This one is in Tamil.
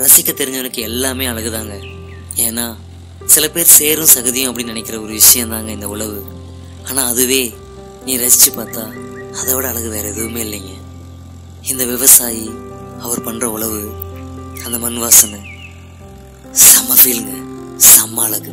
ரசிக்க தெரிஞ்சவனுக்கு எல்லாமே அழகுதாங்க. ஏன்னா சில பேர் சேரும் சகதியும் அப்படின்னு நினைக்கிற ஒரு விஷயம் தாங்க இந்த உழவு ஆனால் அதுவே நீ ரசிச்சு பார்த்தா அதை விட அழகு வேறு எதுவுமே இல்லைங்க. இந்த விவசாயி அவர் பண்ணுற உழவு அந்த மண் வாசனை செம்ம ஃபீலுங்க செம்ம அழகு.